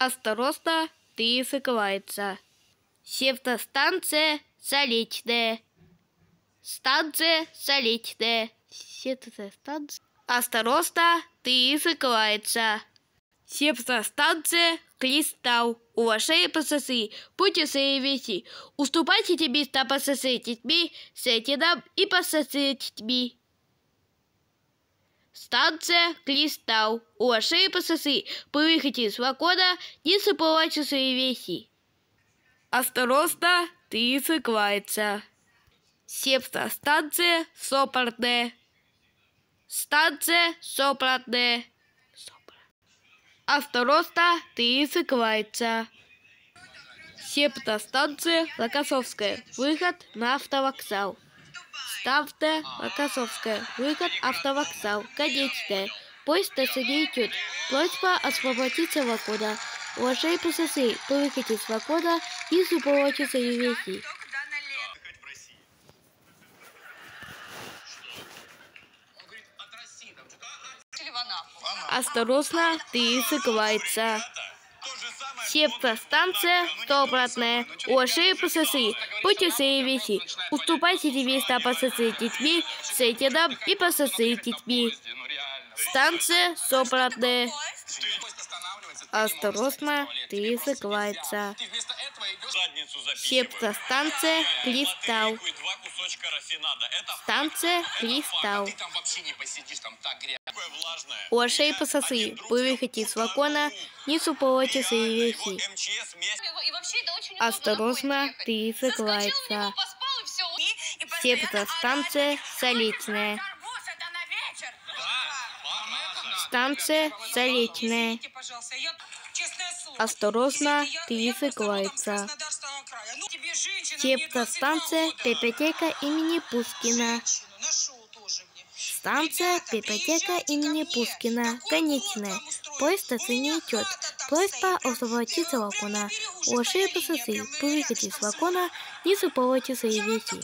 Осторожно, ты закрывается. Септостанция Соличная. Станция Соличная. Септостанция. Осторожно, ты закрывается. Септостанция Кристалл. Уважаемые пассажиры, будьте вещи. Уступайте места пассажиры детьми, сядьте нам и пассажиры детьми. Станция Кристалл. Уважаемые пассажиры, по выходе из вагона не забывайте свои вещи. Осторожно, ты закрывается. Септостанция Сопортная. Станция Сопортная. Осторожно, ты закрывается. Септостанция Локосовская. Выход на автовокзал. Станция Локосовская. Выход автовокзал. Конечная. Поезд не идет. Просьба освободиться вагона. Уважаемые пассажиры, по выходе из вагона не забывайте свои вещи. Осторожно, ты закрывается. Септостанция стопроцентная. Уважаемые пассажиры, будьте свои вещи. Уступайте места пассажиры детьми, сойте нам и пассажиры детьми. Станция стопроцентная. Осторожно, ты закрывается. Септостанция Кристалл. Станция Кристалл. Уважаемые пассажиры, вы выходите из вагона, не забывайте свои вещи. Осторожно, ты закрывается. Септостанция Соличная станция столетняя. Осторожно, ты выкладывается. Тептостанция Пепетека имени Пушкина. Станция Пепетека имени Пушкина. Конечная. Поезд не идет. Поезд по освободите вакуна. Ошибка пососы. Пусть с вакуна. Не суповайте свои вещи.